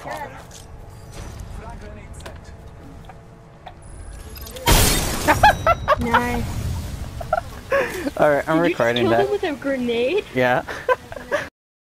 Father. nice. Alright, I'm Did recording you just kill that. Him with a grenade? Yeah.